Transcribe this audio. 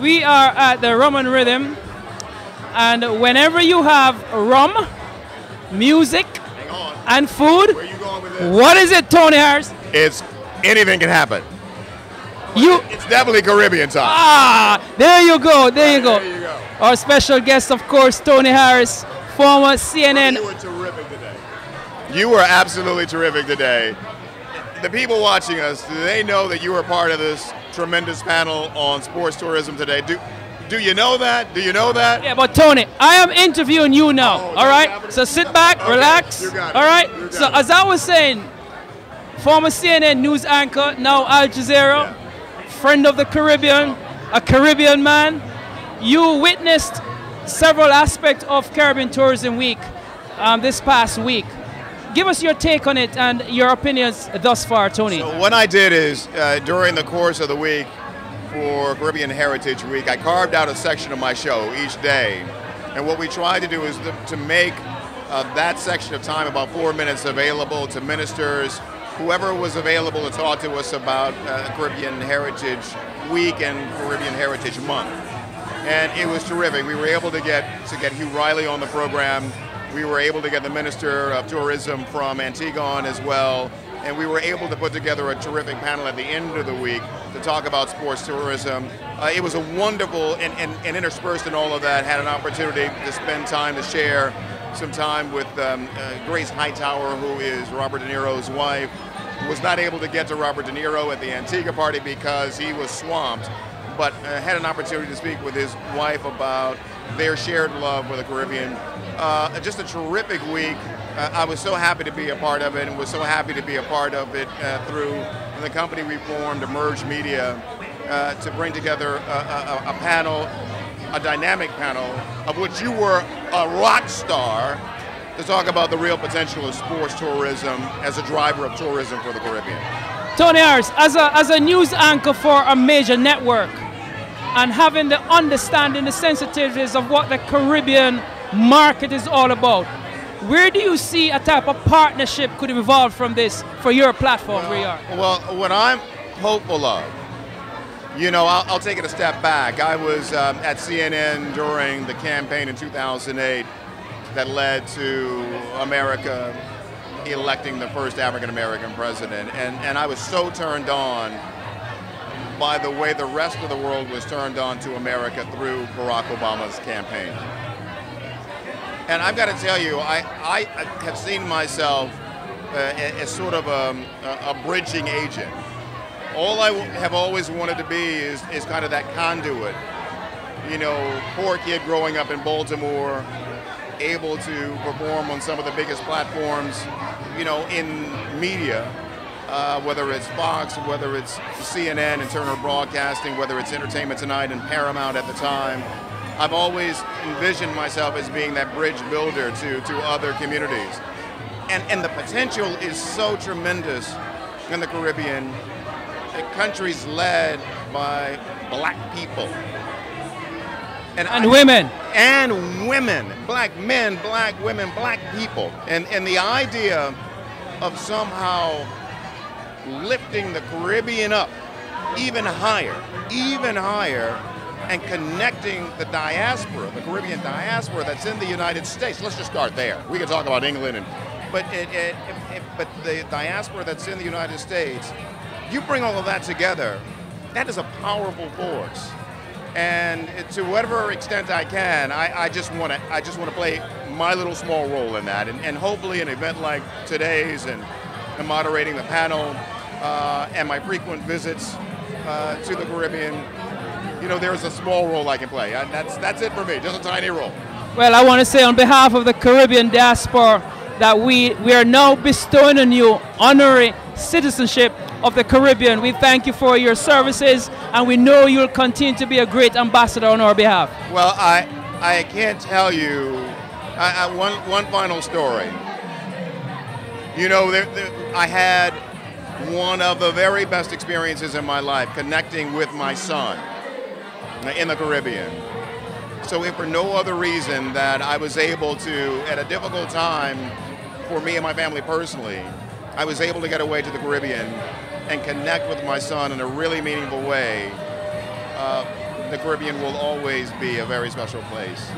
We are at the Rum and Rhythm, and whenever you have rum, music, and food, what is it, Tony Harris? It's anything can happen. You. It's definitely Caribbean time. Ah, there you go, there you go. Our special guest, of course, Tony Harris, former CNN. You were terrific today. You were absolutely terrific today. The people watching us, do they know that you were part of this tremendous panel on sports tourism today? Do, do you know that? Do you know that? Yeah, but Tony, I am interviewing you now. all right, so sit back, relax. got it. All right. So it. as I was saying, former CNN news anchor, now Al Jazeera, friend of the Caribbean, a Caribbean man. You witnessed several aspects of Caribbean Tourism Week um, this past week. Give us your take on it and your opinions thus far, Tony. What I did is, uh, during the course of the week for Caribbean Heritage Week, I carved out a section of my show each day. And what we tried to do is to, to make uh, that section of time, about four minutes, available to ministers, whoever was available to talk to us about uh, Caribbean Heritage Week and Caribbean Heritage Month. And it was terrific. We were able to get to get Hugh Riley on the program. We were able to get the Minister of Tourism from Antigua as well. And we were able to put together a terrific panel at the end of the week to talk about sports tourism. Uh, it was a wonderful, and, and, and interspersed in all of that, had an opportunity to spend time to share some time with um, uh, Grace Hightower, who is Robert De Niro's wife. Was not able to get to Robert De Niro at the Antigua party because he was swamped but uh, had an opportunity to speak with his wife about their shared love for the Caribbean. Uh, just a terrific week. Uh, I was so happy to be a part of it and was so happy to be a part of it uh, through the company we formed, Emerge Media, uh, to bring together a, a, a panel, a dynamic panel, of which you were a rock star to talk about the real potential of sports tourism as a driver of tourism for the Caribbean. Tony Harris, as a, as a news anchor for a major network and having the understanding, the sensitivities of what the Caribbean market is all about, where do you see a type of partnership could evolve from this for your platform where you are? Well, what I'm hopeful of, you know, I'll, I'll take it a step back. I was um, at CNN during the campaign in 2008 that led to America electing the first African American president. And, and I was so turned on by the way the rest of the world was turned on to America through Barack Obama's campaign. And I've got to tell you, I, I have seen myself uh, as sort of a, a, a bridging agent. All I have always wanted to be is, is kind of that conduit. You know, poor kid growing up in Baltimore, able to perform on some of the biggest platforms, you know, in media, uh, whether it's Fox, whether it's CNN and Turner Broadcasting, whether it's Entertainment Tonight and Paramount at the time. I've always envisioned myself as being that bridge builder to, to other communities. And, and the potential is so tremendous in the Caribbean. The country's led by black people. And I- women. And women. Black men, black women, black people. And, and the idea of somehow lifting the Caribbean up even higher, even higher, and connecting the diaspora, the Caribbean diaspora that's in the United States. Let's just start there. We can talk about England, and but it, it, it, but the diaspora that's in the United States, you bring all of that together, that is a powerful force. And to whatever extent I can, I, I just want to I just want to play my little small role in that, and, and hopefully an event like today's and, and moderating the panel uh, and my frequent visits uh, to the Caribbean, you know, there's a small role I can play. And that's that's it for me, just a tiny role. Well, I want to say on behalf of the Caribbean diaspora that we, we are now bestowing on you honorary citizenship of the Caribbean. We thank you for your services and we know you'll continue to be a great ambassador on our behalf. Well, I I can't tell you. I, I, one one final story. You know, there, there, I had one of the very best experiences in my life connecting with my son in the Caribbean. So, if for no other reason that I was able to, at a difficult time for me and my family personally, I was able to get away to the Caribbean and connect with my son in a really meaningful way. Uh, the Caribbean will always be a very special place.